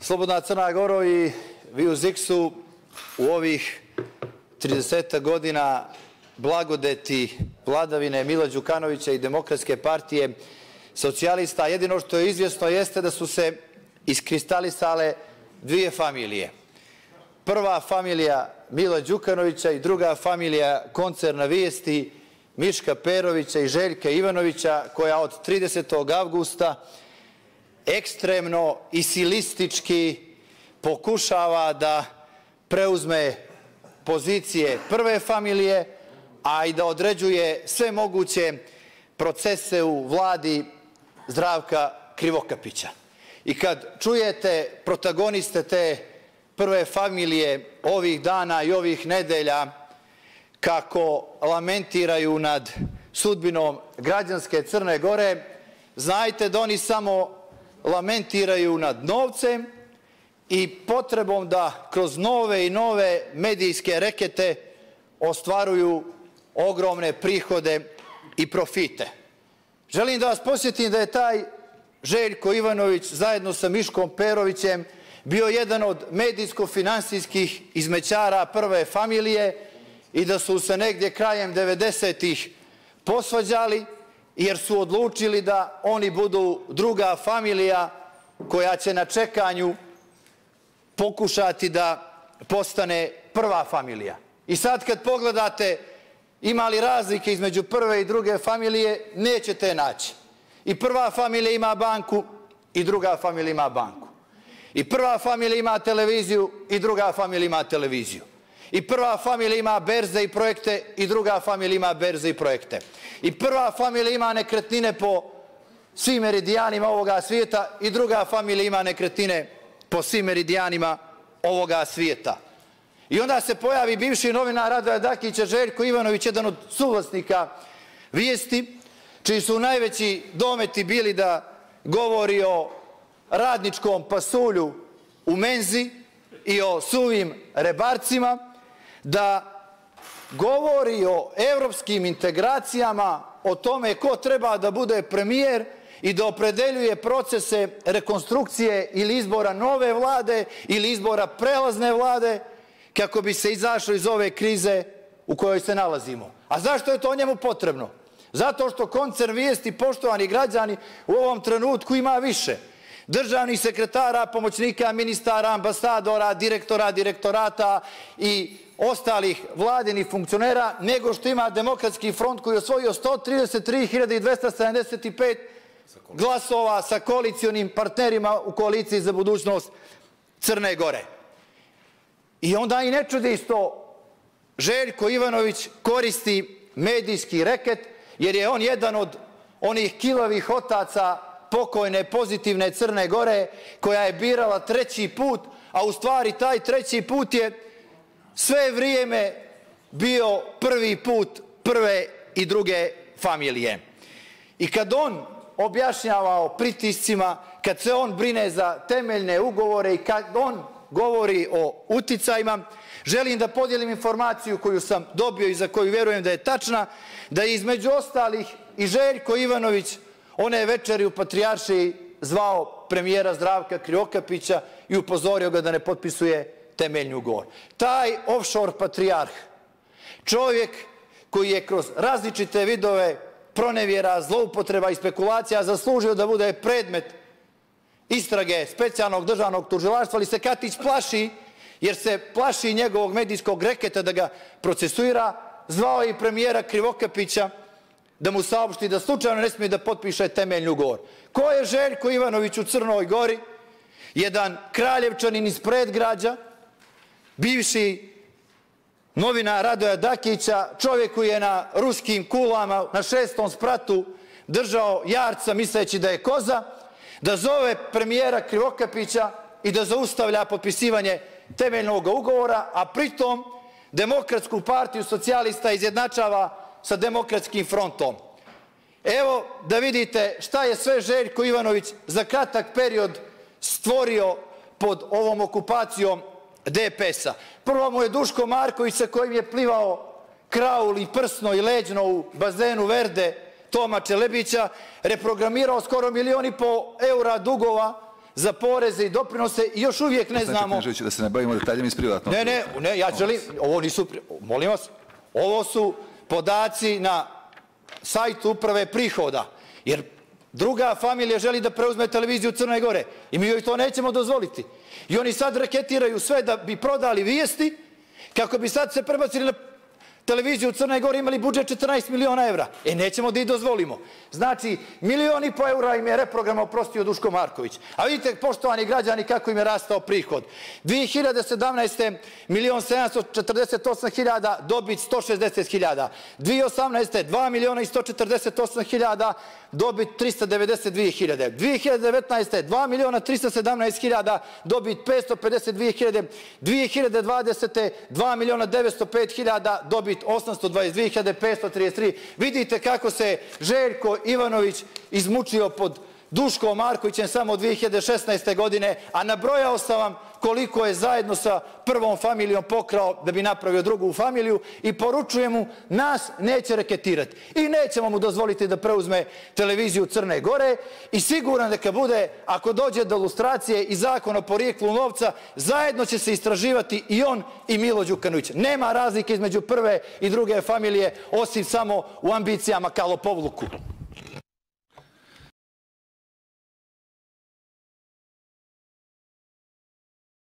Slobodna Crna Goro i vi u Ziksu u ovih 30 godina blagodeti vladavine Mila Đukanovića i Demokratske partije socijalista. Jedino što je izvjesno jeste da su se iskristalisale dvije familije. Prva familija Mila Đukanovića i druga familija koncerna vijesti Miška Perovića i Željka Ivanovića koja od 30. augusta ekstremno i silistički pokušava da preuzme pozicije prve familije, a i da određuje sve moguće procese u vladi Zdravka Krivokapića. I kad čujete protagoniste te prve familije ovih dana i ovih nedelja kako lamentiraju nad sudbinom građanske Crne Gore, znajte da oni samo lamentiraju nad novcem i potrebom da kroz nove i nove medijske rekete ostvaruju ogromne prihode i profite. Želim da vas posjetim da je taj Željko Ivanović zajedno sa Miškom Perovićem bio jedan od medijsko-finansijskih izmećara prve familije i da su se negdje krajem 90-ih posvađali jer su odlučili da oni budu druga familija koja će na čekanju pokušati da postane prva familija. I sad kad pogledate ima li razlike između prve i druge familije, nećete naći. I prva familija ima banku i druga familija ima banku. I prva familija ima televiziju i druga familija ima televiziju. I prva familija ima berze i projekte i druga familija ima berze i projekte. I prva familija ima nekretnine po svim meridijanima ovoga svijeta i druga familija ima nekretnine po svim meridijanima ovoga svijeta. I onda se pojavi bivši novinar Radoja Dakića, Željko Ivanović, jedan od suvlasnika vijesti, čiji su najveći dometi bili da govori o radničkom pasulju u menzi i o suvim rebarcima, da govori o evropskim integracijama, o tome ko treba da bude premijer i da opredeljuje procese rekonstrukcije ili izbora nove vlade ili izbora prelazne vlade kako bi se izašlo iz ove krize u kojoj se nalazimo. A zašto je to njemu potrebno? Zato što koncern vijesti, poštovani građani, u ovom trenutku ima više. Državnih sekretara, pomoćnika, ministara, ambasadora, direktora, direktorata i ostalih vladinih funkcionera nego što ima demokratski front koji je osvojio 133.275 glasova sa koalicijonim partnerima u koaliciji za budućnost Crne Gore. I onda i ne čudi isto Željko Ivanović koristi medijski reket jer je on jedan od onih kilovih otaca pokojne pozitivne Crne Gore koja je birala treći put, a u stvari taj treći put je sve vrijeme bio prvi put prve i druge familije. I kad on objašnjava o pritiscima, kad se on brine za temeljne ugovore i kad on govori o uticajima, želim da podijelim informaciju koju sam dobio i za koju vjerujem da je tačna, da je između ostalih i Željko Ivanović one večeri u Patrijaršiji zvao premijera Zdravka Kriokapića i upozorio ga da ne potpisuje temeljnju ugovor. Taj offshore patrijarh, čovjek koji je kroz različite vidove pronevjera, zloupotreba i spekulacija zaslužio da bude predmet istrage specijalnog državnog tužilaštva, ali se Katić plaši, jer se plaši njegovog medijskog reketa da ga procesuira, zvao i premijera Krivokapića da mu saopšti da slučajno ne smije da potpiše temeljni ugovor. Ko je Željko Ivanović u Crnoj gori? Jedan kraljevčanin iz predgrađa, bivši novina Radoja Dakića, čovjek koji je na ruskim kulama na šestom spratu držao jarca misleći da je koza, da zove premijera Krivokapića i da zaustavlja potpisivanje temeljnog ugovora, a pritom demokratsku partiju socijalista izjednačava sa demokratskim frontom. Evo da vidite šta je sve Željko Ivanović za kratak period stvorio pod ovom okupacijom DPS-a. Prvo mu je Duško Marković sa kojim je plivao kraul i prsno i leđno u bazenu Verde Toma Čelebića, reprogramirao skoro milioni po eura dugova za poreze i doprinose i još uvijek ne znamo... da se ne bavimo detaljima iz privatnog. Ne, ne, ne, ja želim, ovo nisu, molim vas, ovo su podaci na sajtu uprave prihoda, jer druga familija želi da preuzme televiziju Crne Gore i mi joj to nećemo dozvoliti. I oni sad reketiraju sve da bi prodali vijesti, kako bi sad se prebacili na televiziju u Crnoj Gori imali budžet 14 miliona evra. E, nećemo da i dozvolimo. Znači, milioni po eura im je reprograma oprostio Duško Marković. A vidite, poštovani građani, kako im je rastao prihod. 2017. milion 748 hiljada, dobit 160 hiljada. 2018. 2 miliona i 148 hiljada, dobit 392 hiljade. 2019. 2 miliona 317 hiljada, dobit 552 hiljade. 2020. 2 miliona 905 hiljada, dobit dobit 822.533. Vidite kako se Željko Ivanović izmučio pod Duško Markovićem samo 2016. godine, a nabrojao sam vam koliko je zajedno sa prvom familijom pokrao da bi napravio drugu familiju i poručuje mu nas neće reketirati. I nećemo mu dozvoliti da preuzme televiziju Crne Gore i siguran da kad bude, ako dođe do lustracije i zakon o porijeklu novca, zajedno će se istraživati i on i Milo Đukanović. Nema razlike između prve i druge familije, osim samo u ambicijama kalopovluku.